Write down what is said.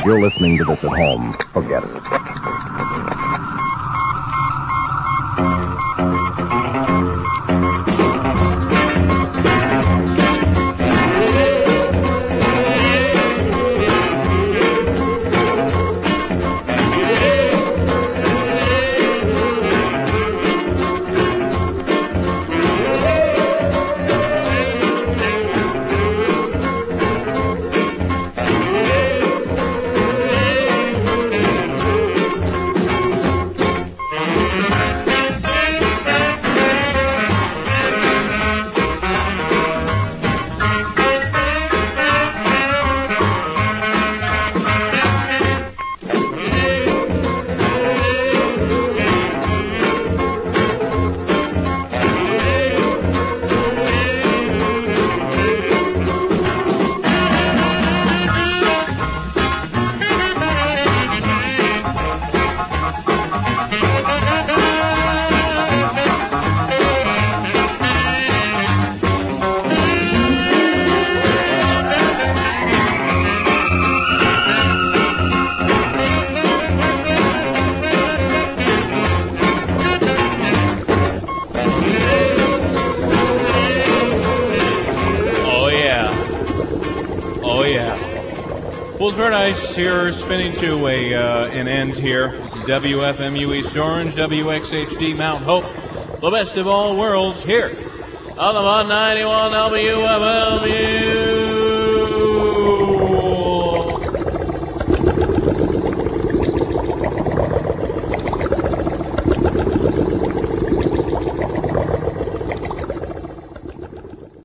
If you're listening to this at home, forget it. Fool's Paradise here, spinning to a uh, an end here. This is WFMU East Orange, WXHD Mount Hope, the best of all worlds here on the 91 WFMU.